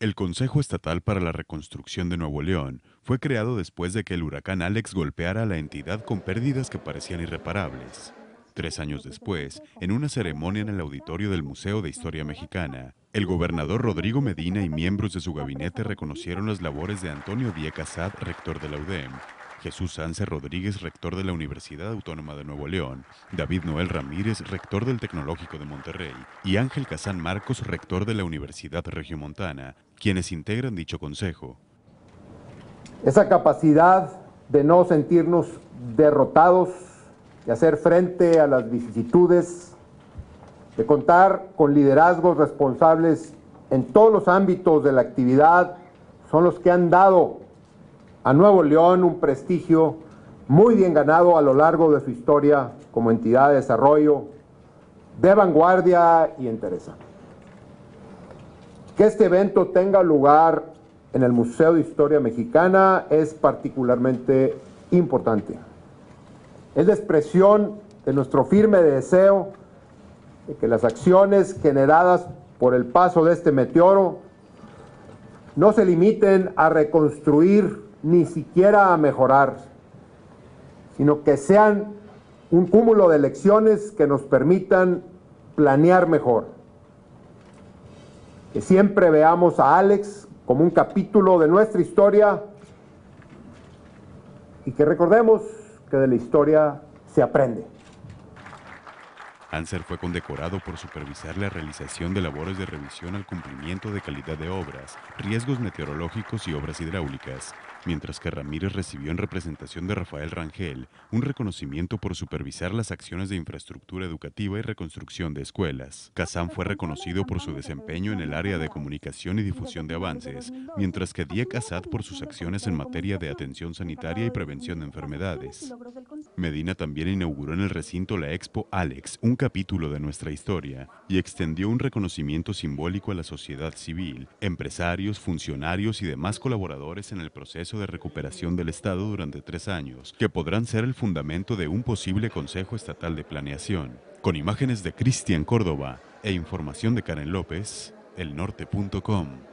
El Consejo Estatal para la Reconstrucción de Nuevo León fue creado después de que el huracán Alex golpeara a la entidad con pérdidas que parecían irreparables. Tres años después, en una ceremonia en el auditorio del Museo de Historia Mexicana, el gobernador Rodrigo Medina y miembros de su gabinete reconocieron las labores de Antonio Díaz Sad, rector de la UDEM, Jesús Sánchez Rodríguez, rector de la Universidad Autónoma de Nuevo León, David Noel Ramírez, rector del Tecnológico de Monterrey, y Ángel Casán Marcos, rector de la Universidad Regiomontana, quienes integran dicho consejo. Esa capacidad de no sentirnos derrotados, de hacer frente a las vicisitudes, de contar con liderazgos responsables en todos los ámbitos de la actividad, son los que han dado a Nuevo León un prestigio muy bien ganado a lo largo de su historia como entidad de desarrollo, de vanguardia y entereza. Que este evento tenga lugar en el Museo de Historia Mexicana es particularmente importante. Es la expresión de nuestro firme deseo de que las acciones generadas por el paso de este meteoro no se limiten a reconstruir ni siquiera a mejorar, sino que sean un cúmulo de lecciones que nos permitan planear mejor. Que siempre veamos a Alex como un capítulo de nuestra historia y que recordemos que de la historia se aprende. Anser fue condecorado por supervisar la realización de labores de revisión al cumplimiento de calidad de obras, riesgos meteorológicos y obras hidráulicas, mientras que Ramírez recibió en representación de Rafael Rangel un reconocimiento por supervisar las acciones de infraestructura educativa y reconstrucción de escuelas. Kazán fue reconocido por su desempeño en el área de comunicación y difusión de avances, mientras que Diek Assad por sus acciones en materia de atención sanitaria y prevención de enfermedades. Medina también inauguró en el recinto la Expo Alex, un capítulo de nuestra historia, y extendió un reconocimiento simbólico a la sociedad civil, empresarios, funcionarios y demás colaboradores en el proceso de recuperación del Estado durante tres años, que podrán ser el fundamento de un posible Consejo Estatal de Planeación. Con imágenes de Cristian Córdoba e información de Karen López, elnorte.com.